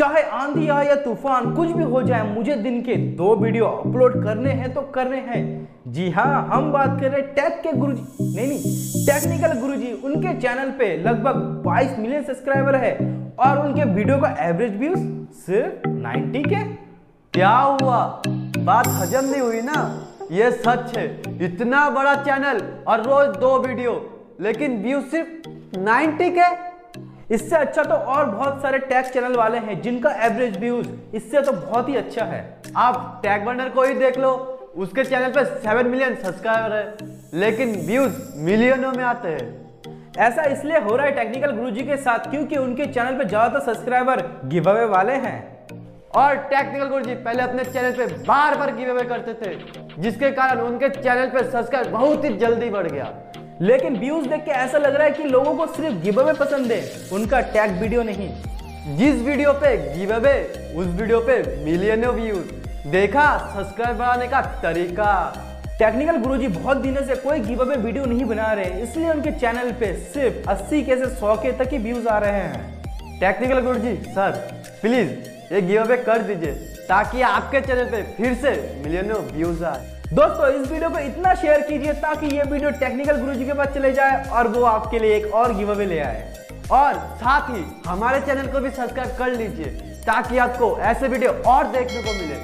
चाहे आंधी आए या तूफ़ान, कुछ भी हो जाए, मुझे दिन के दो वीडियो अपलोड करने हैं तो करने हैं। जी हाँ हम बात कर रहे हैं टेक के गुरुजी। नहीं नहीं टेक्निकल गुरुजी। उनके चैनल पे लगभग 22 मिलियन सब्सक्राइबर है और उनके वीडियो का एवरेज व्यूज़ सिर्फ़ 90 के। क्या हुआ? बात हजम नहीं हुई ना? ये सच है, इतना बड़ा चैनल और रोज दो वीडियो लेकिन व्यू सिर्फ़ 90 के। इससे अच्छा तो और बहुत सारे टैग चैनल वाले हैं जिनका एवरेज व्यूज़ इससे तो बहुत ही अच्छा है। आप टैग बर्नर को ही देख लो, उसके चैनल पे सेवन मिलियन सब्सक्राइबर है, लेकिन व्यूज़ मिलियनों में आते हैं। ऐसा इसलिए हो रहा है टेक्निकल गुरुजी के साथ क्योंकि उनके चैनल पे ज़्यादातर सब्सक्राइबर गिव अवे वाले हैं। और टेक्निकल गुरुजी पहले अपने चैनल पे बार बार गिव अवे करते थे, जिसके कारण उनके चैनल पे सब्सक्राइब बहुत ही जल्दी बढ़ गया। लेकिन व्यूज़ देख के ऐसा लग रहा है कि लोगों को सिर्फ़ गिव अवे पसंद है। उनका टैग वीडियो नहीं। जिस वीडियो पे गिव अवे उस वीडियो पे मिलियनों व्यूज़ देखा सब्सक्राइब बढ़ाने का तरीका। टेक्निकल गुरुजी बहुत दिनों से कोई गिव अवे वीडियो नहीं बना रहे। इसलिए उनके चैनल पे सिर्फ़ 80 के से 100 के तक ही व्यूज़ आ रहे हैं। टेक्निकल गुरुजी सर प्लीज़ ये गिव अवे कर दीजिए, ताकि आपके चैनल पे फिर से मिलियनों व्यूज़ आए। दोस्तों, इस वीडियो को इतना शेयर कीजिए ताकि ये वीडियो टेक्निकल गुरुजी के पास चले जाए और वो आपके लिए एक और गिव अवे ले आए। और साथ ही हमारे चैनल को भी सब्सक्राइब कर लीजिए ताकि आपको ऐसे वीडियो और देखने को मिले।